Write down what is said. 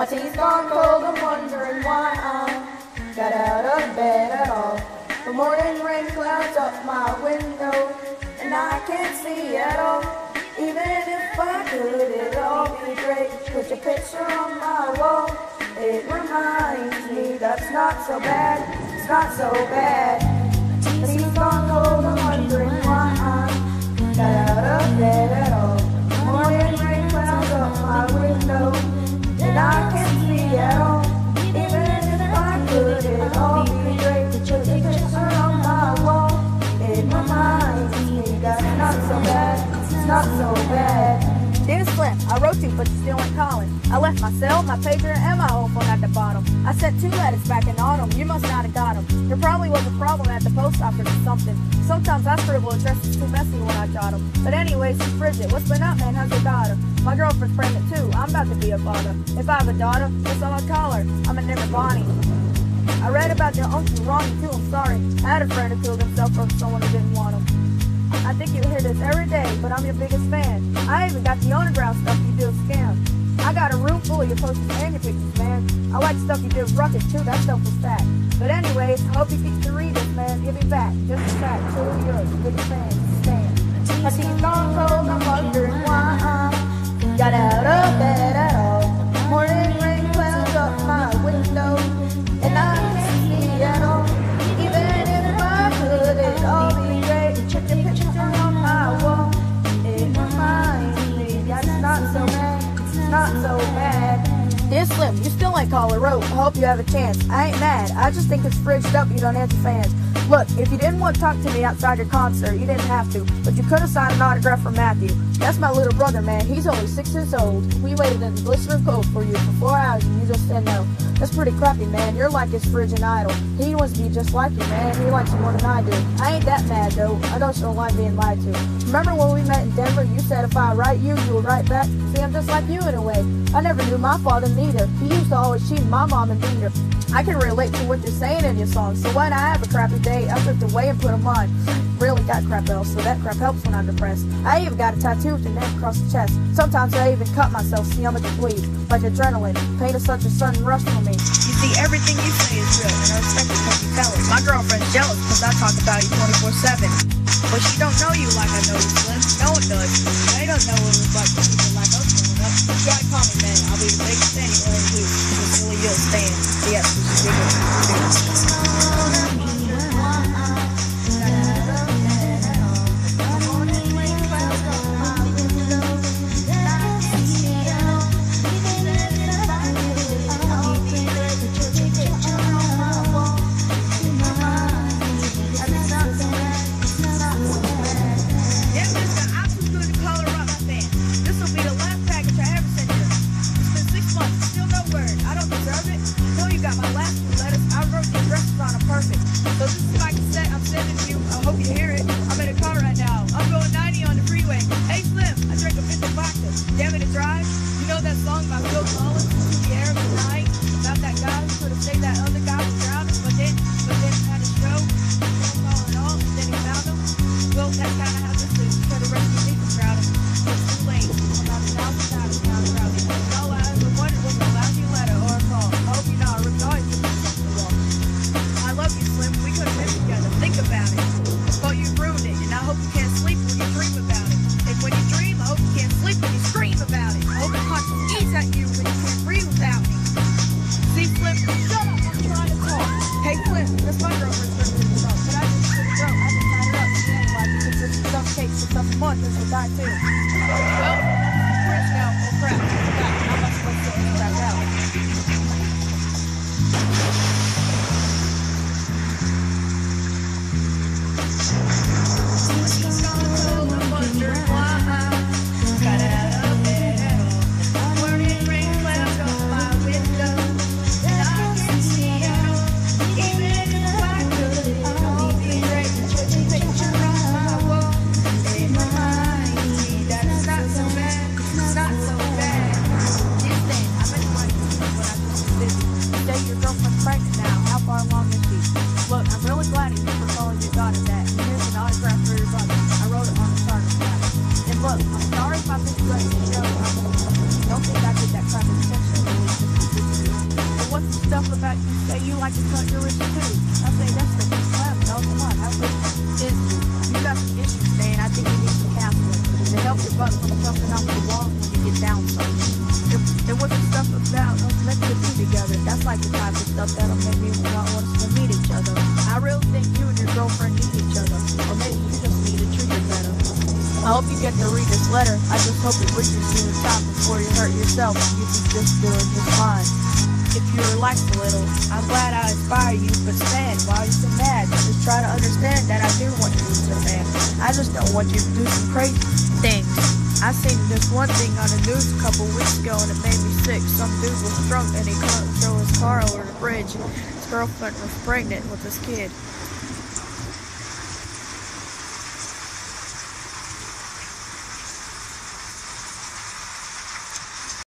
My tea's gone cold, I'm wondering why I got out of bed at all. The morning rain clouds up my window, and I can't see at all. Even if I could, it'd all be great. Put your picture on my wall. It reminds me that's not so bad. It's not so bad. I wrote you, but you still ain't calling. I left my cell, my pager, and my home phone at the bottom. I sent two letters back in autumn. You must not have got them. There probably was a problem at the post office or something. Sometimes I scribble addresses too messy when I jot them. But anyway, she's Bridget. What's been up, man? How's your daughter? My girlfriend's pregnant too. I'm about to be a father. If I have a daughter, what's all I call her? I'm a never Bonnie. I read about your uncle Ronnie too. I'm sorry. I had a friend who killed himself over someone who didn't want him. I think you hear this every day, but I'm your biggest fan. I even got the underground stuff you do with Skam. I got a room full of your posters and your pictures, man. I like stuff you did Rawkus too, that stuff was fat. But anyways, I hope you get to read this, man. Give me back. Just a fact. Truly yours, biggest fan, Stan. My tea's gone cold, I'm wondering why I got out of Slim, you still ain't called or wrote. I hope you have a chance. I ain't mad. I just think it's fridged up you don't answer fans. Look, if you didn't want to talk to me outside your concert, you didn't have to. But you could have signed an autograph for Matthew. That's my little brother, man. He's only six years old. We waited in the blistering cold for you for four hours and you just said no. That's pretty crappy, man. You're like his fridge and idol. He wants to be just like you, man. He likes you more than I do. I ain't that mad, though. I just don't like being lied to. Remember when we met in Denver? You said if I write you, you will write back. See, I'm just like you in a way. I never knew my father neither. He used to always cheat my mom and beat her. I can relate to what you're saying in your song, So when I have a crappy day, I drift away and put them on. Really got crap else, so that crap helps when I'm depressed. I even got a tattoo with your name across the chest. Sometimes I even cut myself, see how much it bleeds. Like adrenaline. Pain is such a sudden rush for me. You see, everything you say is real, and I respect it because you tell it. My girlfriend's jealous because I talk about you 24-7. But she don't know you like I know you, Slim. No one does. They don't know what it was like for people like us growing up. You gotta call me, man. I'll be the biggest fan you'll ever do. Sincerely yours, Stan. Yes, this is I'm sending you. I hope you hear it. I'm in a car right now. I'm going 90 on the freeway. Hey, Slim, I drank a fifth of vodka. Damn it, to drive. that too. Oh, crap, no. Oh, crap. How much was this crap out? Stuff you say you like to cut your wrist too. I say that's the time. No, come on, how big is you? Got some issues, man. I think you need some counseling to help your butt from jumping off the wall when you get down some. There, wasn't stuff about us meant to be together. That's like the type of stuff that'll make me want us to meet each other. I really think you and your girlfriend hope you get to read this letter. I just hope it reaches you the top before you hurt yourself you can just doing just fine. If you relax a little, I'm glad I inspire you, but stand while you're so mad. Just try to understand that I do want you to be a man. I just don't want you to do some crazy things. I seen this one thing on the news a couple weeks ago and it made me sick. Some dude was drunk and he couldn't throw his car over the bridge. His girlfriend was pregnant with his kid.